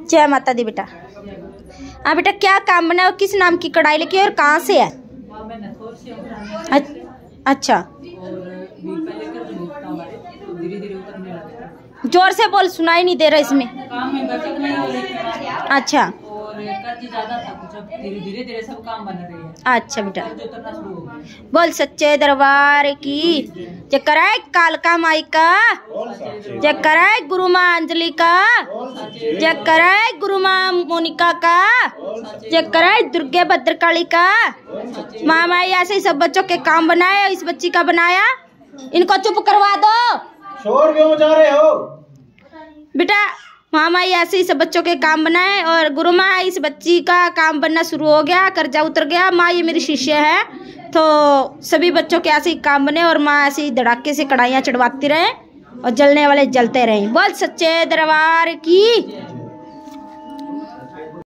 जय माता दी बेटा। हाँ बेटा क्या काम बना और किस नाम की कढ़ाई लेके और कहाँ से है? अच्छा। ज़ोर से बोल सुनाई नहीं दे रहा इसमें। अच्छा। कर्ज ज़्यादा था कुछ अब धीरे धीरे धीरे सब काम बन रहे हैं। अच्छा बेटा। हो बोल सच्चे दरबार की। जय कराए कालका माई का। जय कराए गुरु माँ अंजलि का। जय कराए गुरु माँ मोनिका का। जय कराए दुर्गे भद्रकाली का। माँ माई ऐसे ही सब बच्चों के काम बनाए इस बच्ची का बनाया। इनको चुप करवा दो। शोर क्यों जा रहे हो? बेटा माँ माई ऐसे सब बच्चों के काम बनाए और गुरु माँ, इस बच्ची का काम बनना शुरू हो गया, कर्जा उतर गया। माँ ये मेरी शिष्य है तो सभी बच्चों के ऐसे ही काम बने और माँ ऐसे ही धड़ाके से कढ़ाइयाँ चढ़वाती रहे और जलने वाले जलते रहे। बोल सच्चे दरबार की।